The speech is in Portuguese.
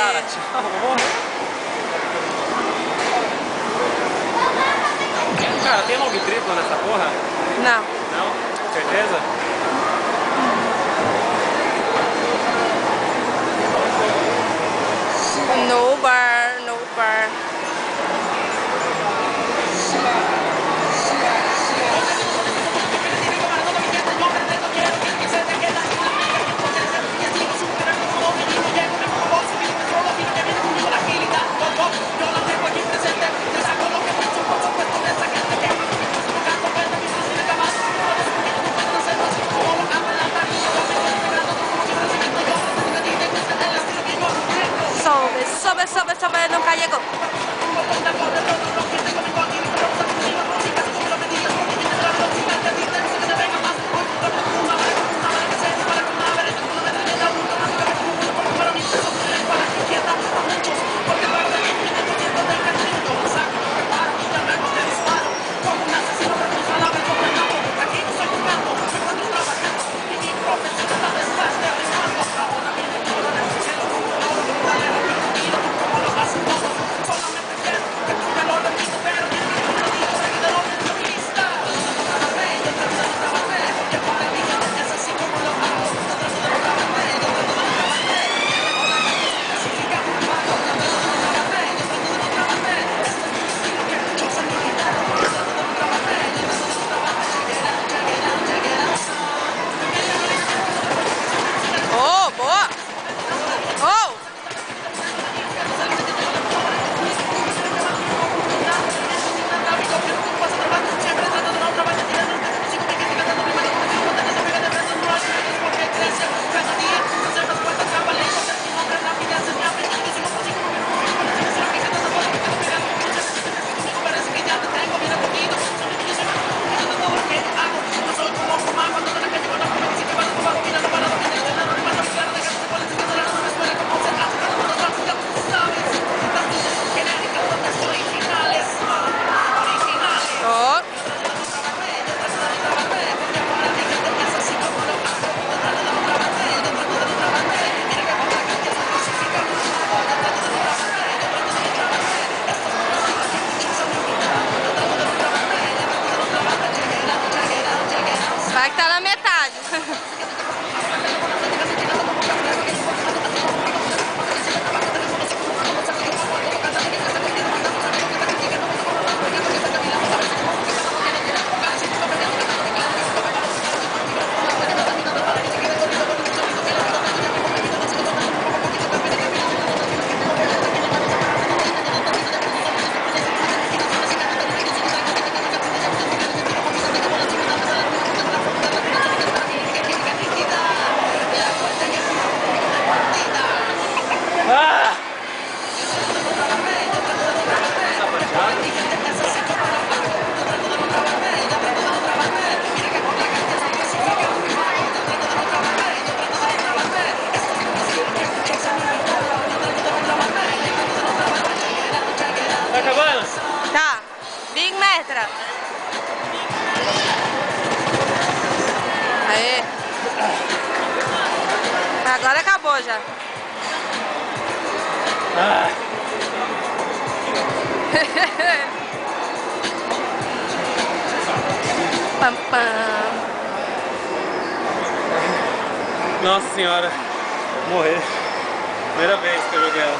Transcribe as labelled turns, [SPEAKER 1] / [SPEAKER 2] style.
[SPEAKER 1] Cara, tchau, vou morrer. Cara, tem long triplo nessa porra?
[SPEAKER 2] Não.
[SPEAKER 1] Não? Certeza?
[SPEAKER 2] Sobe, sobe, sobe, nunca llegó. impactada Metra. Aê. Agora acabou já.
[SPEAKER 1] Ah!
[SPEAKER 2] pam, pam.
[SPEAKER 1] Nossa senhora, morrer. Primeira vez que eu joguei ela.